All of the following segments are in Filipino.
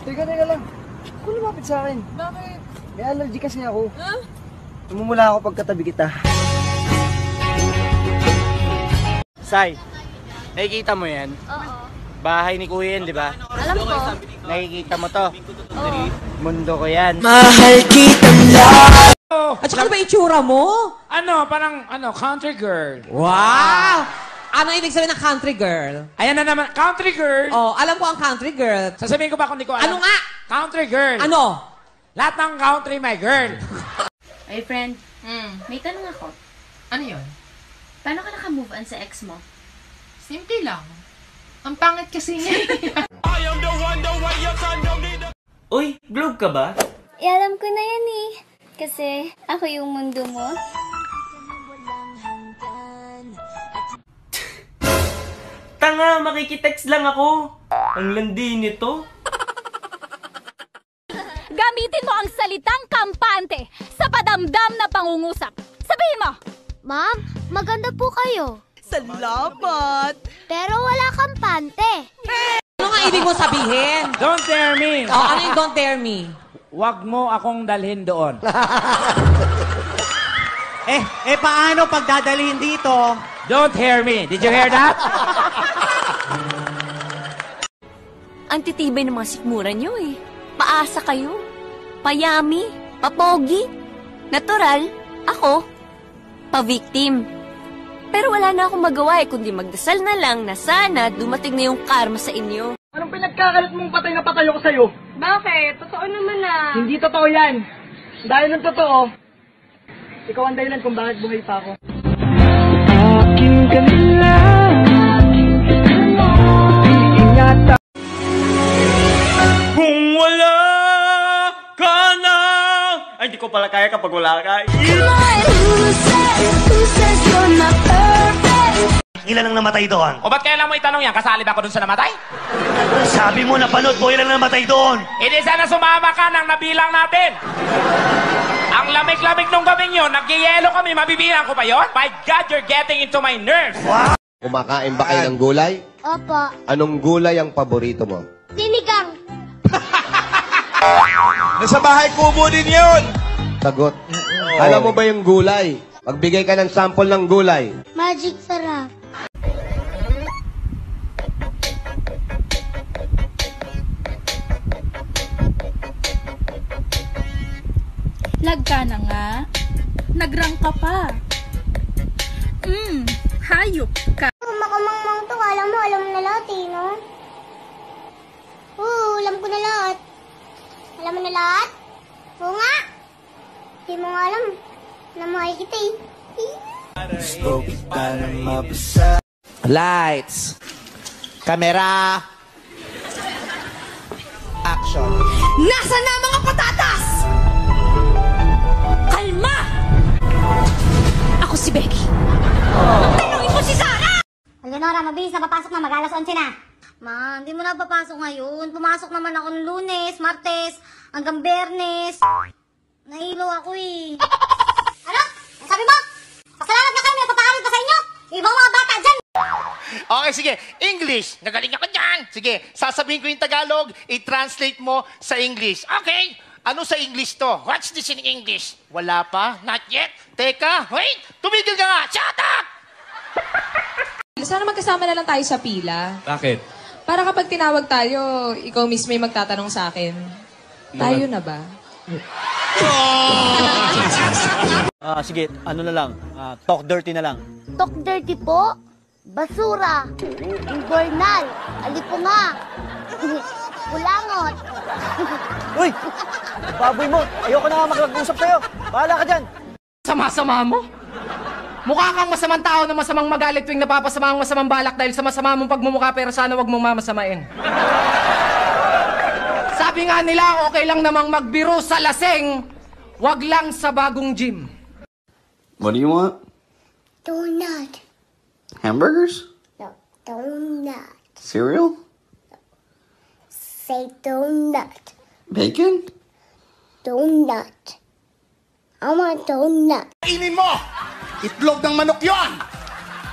Teka, teka lang. Kung lumapit sa akin. Bakit? May allergy kasi ako. Ha? Tumumula ako pagkatabi kita. Sai, nakikita mo yan? Oo. Bahay ni Kuya yan, di ba? Alam ko. Nakikita mo to? Oo. Mundo ko yan. At saka ba itsura mo? Ano, parang, ano, country girl. Wow! Ano ibig sabihin ng country girl? Ayan na naman, country girl. Oh, alam ko ang country girl. Sasabihin ko ba kung di ko alam? Ano nga? Country girl. Ano? Lahat ng country, my girl. Ay, friend. Hmm. May tanong ako. Ano yun? Paano ka naka-move on sa ex mo? Simple lang. Ang pangit kasi niya. Uy, globe ka ba? Eh, alam ko na yan eh. Kasi ako yung mundo mo. Tanga, makikitext lang ako. Ang landi nito. Gamitin mo ang salitang kampante sa padamdam na pangungusap. Sabihin mo, Ma'am, maganda po kayo. Salamat! Pero wala kampante. Ano nga ibig mo sabihin? Don't dare me. Oh, ano yung don't dare me? Huwag mo akong dalhin doon. Eh, eh paano pag dadalhin dito? Don't hear me. Did you hear that? ang titibay ng mga sikmura nyo eh. Paasa kayo. Payami. Papogi. Natural. Ako. Pa-victim. Pero wala na akong magawa eh, kundi magdasal na lang na sana dumating na yung karma sa inyo. Anong pinagkakalat mong patay na patay ako sa'yo? Bakit? Totoo naman ah. Hindi totoo yan. Dahil ng totoo, ikaw ang dahilan kung bakit buhay pa ako. Akin ka nila, iingatan. Kung wala ka na... Ay, di ko pala kaya kapag wala ka. Ilan ang namatay doon? o ba't kailan mo itanong yan? Kasali ba ako dun sa namatay? Sabi mo, napanood mo, ilan ang namatay doon? Hindi sana sumama ka nang nabilang natin. Ang lamig-lamig nung gabing yun, nagyayelo kami, mabibilang ko pa yon? My God, you're getting into my nerves. Kumakain ba kayo ng gulay? Opo. Anong gulay ang paborito mo? Sinigang. Nasa bahay kubo din yun. Sagot. Alam mo ba yung gulay? Magbigay ka ng sample ng gulay. Magic sarap. Ka na nga. Nagrang ka pa. Hmm, hayop ka. Makamangmang to, alam mo, alam mo na lahat eh, no? Oo, alam ko na lahat. Alam mo na lahat? Oo nga. Hindi mo nga alam. Namahal kita eh. Lights. Camera. Action. Nasaan na mga si Becky. Tanungin mo si Sarah! Leonora, mabilis na papasok na, mag-alas 11 na. Ma, hindi mo na papasok ngayon. Pumasok naman ako ng lunes, martes, hanggang bernes. Nahilo ako eh. ano? Ang Sabi mo? Pasalamat na kami, nagpapaharit pa sa inyo. Ibang mga bata dyan. Okay, sige. English. Nagaling ako dyan. Sige, sasabihin ko yung Tagalog, i-translate mo sa English. Okay. Ano sa English to? What's this in English? Wala pa? Not yet? Teka, wait! Tumigil ka nga! Shut up! Sana magkasama na lang tayo sa pila. Bakit? Para kapag tinawag tayo, ikaw mismo yung magtatanong sa akin. Tayo na ba? Ah, sige, ano na lang. Ah, talk dirty na lang. Talk dirty po. Basura. Invernal. Alipunga. Kulangot. Uy! Baboy mo! Ayoko na nga makipag-usap sa'yo. Bahala ka dyan. Sama-sama mo? Mukha kang masamang tao na masamang magalit tuwing napapasama ang masamang balak dahil sa masama mong pagmumukha pero sana wag mong mamasamain. Sabi nga nila, okay lang namang magbiro sa laseng, wag lang sa bagong gym. What do you want? Donut. Hamburgers? No, donut. Cereal? Say donut. Bacon? Donut. I want donut. Kainin mo! Itlog ng manok yon.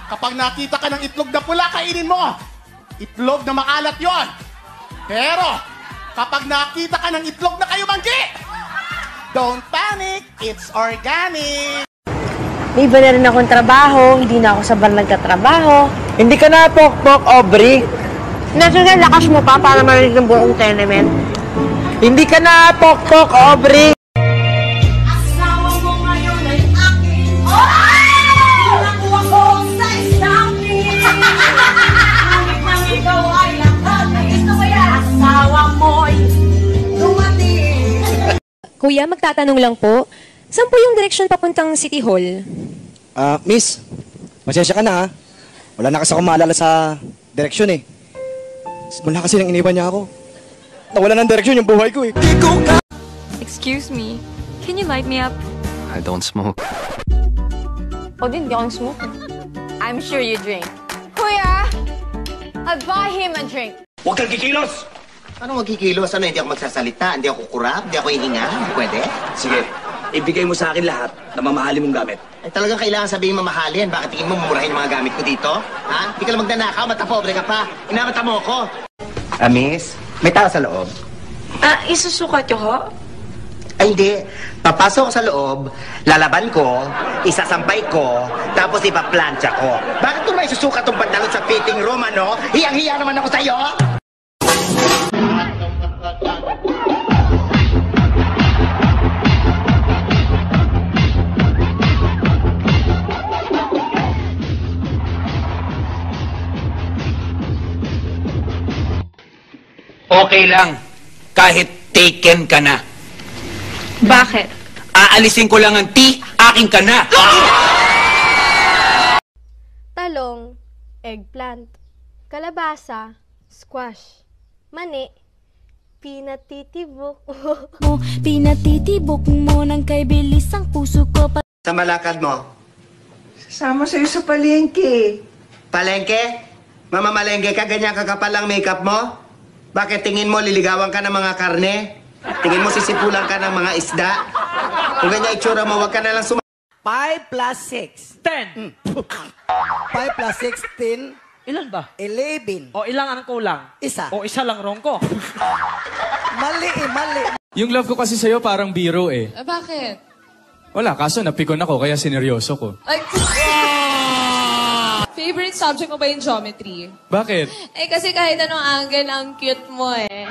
Kapag nakita ka ng itlog na pula, kainin mo! Itlog na maalat yon. Pero, kapag nakita ka ng itlog na kayo manggi, don't panic, it's organic. May iba na rin akong trabaho, hindi na ako sa bar nagtatrabaho. Hindi ka na pok-pok, Aubrey. Nasa na lakas mo pa para marinig ng buong tenement. Hindi ka na pok-pok, Aubrey. Kuya, magtatanong lang po. Saan po yung direction papuntang City Hall? Ah, miss. Masensya ka na ha. Wala na kasi ako maalala sa direksyon eh. Mula kasi nang iniwan niya ako. Nawala ng direksyon yung buhay ko eh. Excuse me, can you light me up? I don't smoke. O din, di ako smoke. I'm sure you drink. Kuya, I'll buy him a drink. Huwag kang kikilos! Ano magkikilos? Ano, hindi ako magsasalita? Hindi ako kurap? Hindi ako hihinga? Hindi pwede? Sige, ibigay mo sa akin lahat na mamahalin mong gamit. Ay, talagang kailangan sabihin mamahalin. Bakit tingin mo mumurahin yung mga gamit ko dito? Ha? Hindi ka lang magnanakaw, matapobre ka pa. Inamata mo ako. Miss? May tao sa loob? Ah, isusukat ko ho? Ay, hindi. Papasok ko sa loob, lalaban ko, isasampay ko, tapos ipaplansya ko. Bakit ko may susukat tong pantalon sa fitting room, ano? Hiyang-hiya naman ako sa'yo! Okay lang. Kahit taken ka na. Bakit? Aalisin ko lang ang T, aking ka na. talong, eggplant, kalabasa, squash, mani, pinatitibok. mo, pinatitibok mo ng kay bilis ang puso ko pa Sa malakad mo. Sama sa'yo sa palengke. Palengke? Mamamalengke ka, ganyan kakapal ang makeup mo? Bakit tingin mo liligawan ka ng mga karne? Tingin mo sisipulan ka ng mga isda? Kung ganyan itsura mo, wag ka na lang suma... 5 plus 6. 10. 5 plus 16. Ilan ba? 11. O ilang ang kulang? Isa. O isa lang wrong ko. Mali eh, mali. Yung love ko kasi sa'yo parang biro eh. Ah, bakit? Wala, kaso napikon ako kaya sineryoso ko. Ay, Favorite subject mo ba yung geometry? Bakit? Eh, kasi kahit anong angle, ang cute mo eh.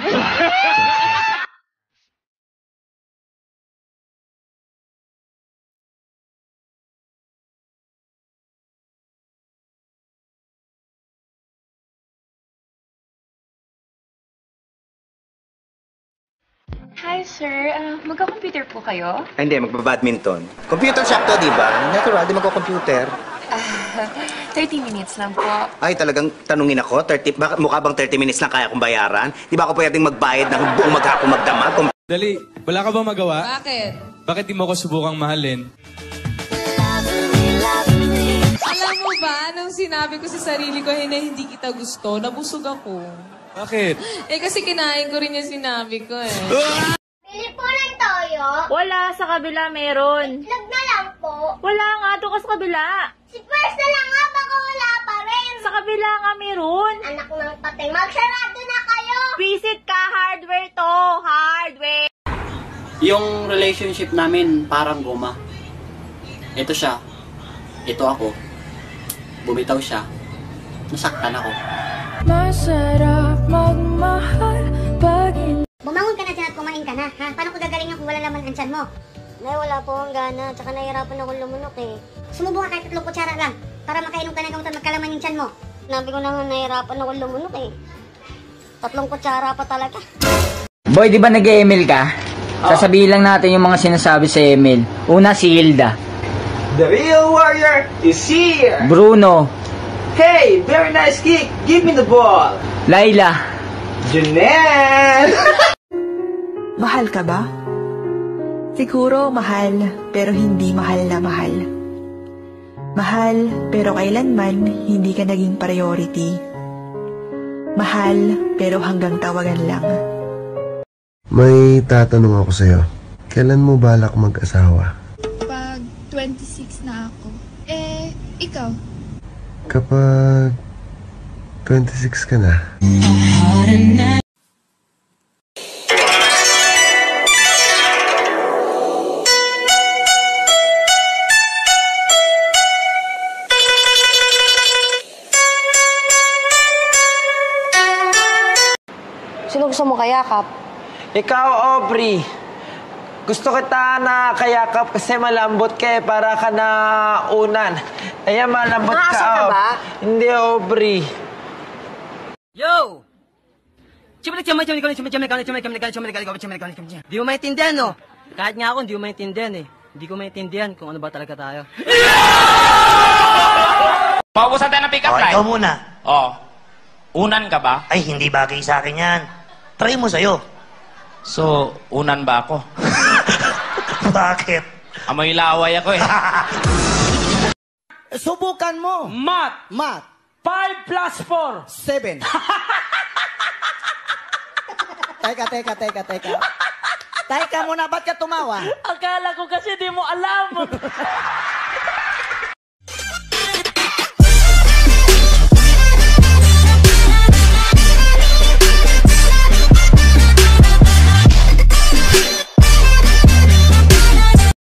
Hi, sir. Uh, Magka-computer po kayo? Ay, hindi, magbabadminton. Computer shop to, di ba? Natural, di magko-computer. Ah, 30 minutes lang po. Ay, talagang tanungin ako, 30, baka, mukha bang 30 minutes lang kaya kong bayaran? Di ba ako pwedeng magbayad ng buong maghapong magdamag? Kung Dali, wala ka bang magawa? Bakit? Bakit di mo ko subukang mahalin? Alam mo ba, nung sinabi ko sa sarili ko na hindi kita gusto, nabusog ako. Bakit? Eh, kasi kinain ko rin yung sinabi ko eh. Bili po ng toyo. Wala, sa kabila meron. Itlog na lang po. Wala nga, doon ka sa kabila. Si First na lang nga, baka wala pa rin. Sa kabila nga meron. Anak ng patay, magsarado na kayo. Visit ka, hardware to. Hardware. Yung relationship namin parang guma. Ito siya. Ito ako. Bumitaw siya. Nasaktan ako. Masarap magmahal pag Bumangon ka na dyan at kumain ka na, ha? Paano ko gagalingan kung wala laman ang tiyan mo? Nay, wala po akong gana. Tsaka nahihirapan akong lumunok eh. Sumubo ka kahit tatlong kutsara lang para makainom ka ng gamot at magkalaman yung tiyan mo. Nabi ko na nga nahihirapan akong lumunok eh. Tatlong kutsara pa talaga. Boy, di ba nag-email ka? Sasabihin lang natin yung mga sinasabi sa email. Una, si Hilda. The real warrior is here. Bruno. Hey, very nice kick. Give me the ball. Laila. Janelle. Mahal ka ba? Siguro mahal, pero hindi mahal na mahal. Mahal, pero kailanman hindi ka naging priority. Mahal, pero hanggang tawagan lang. May tatanong ako sa'yo. Kailan mo balak mag-asawa? Pag 26 na ako. Eh, ikaw? Kapag 26 ka na. Gusto mo kayakap? Ikaw, Aubrey. Gusto kita na kayakap kasi malambot ka eh, para ka na unan. Ayan, malambot ka. Nakasal ka Aub. ba? Hindi, Aubrey. Yo! Di mo maintindihan, no? Kahit nga ako, hindi mo maintindihan eh. Hindi ko maintindihan kung ano ba talaga tayo. Paubusan tayo ng pick-up Oh, line. ikaw muna. Oh. Unan ka ba? Ay, hindi bagay sa akin yan. Try mo sa'yo. So, unan ba ako? Bakit? Amoy laway ako eh. Subukan mo. Mat. Mat. 5 plus 4. 7. teka, teka, teka, teka. Teka muna, ba't ka tumawa? Akala ko kasi di mo alam.